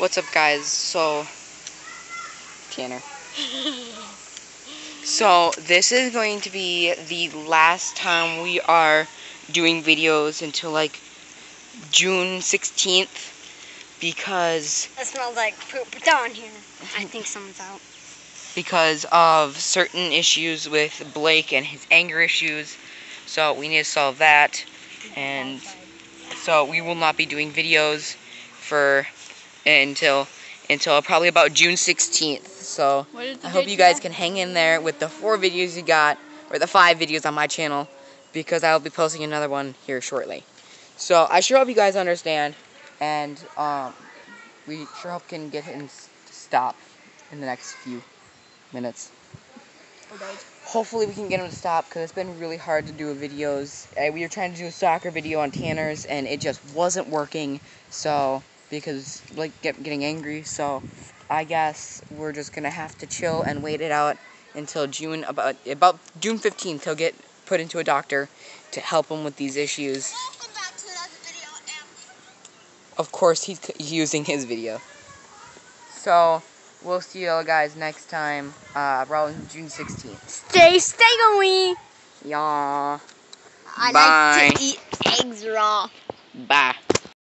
What's up, guys? So, Tanner. so, this is going to be the last time we are doing videos until like June 16th because It smells like poop down here. I think someone's out. because of certain issues with Blake and his anger issues. So, we need to solve that. And so, we will not be doing videos for until until probably about June 16th. So, I hope you guys can hang in there with the four videos you got, or the five videos on my channel, because I'll be posting another one here shortly. So I sure hope you guys understand, and um, we sure hope can get him to stop in the next few minutes. Hopefully we can get him to stop, because it's been really hard to do videos. Uh, we were trying to do a soccer video on Tanner's, and it just wasn't working, so, because, like, get, getting angry, so... I guess we're just gonna have to chill and wait it out until June about about June 15th. He'll get put into a doctor to help him with these issues. Welcome back to another video. Of course, he's using his video. So we'll see you all guys next time. Uh, around June 16th. Stay stegoey. Yeah. I Bye. like to eat eggs raw. Bye.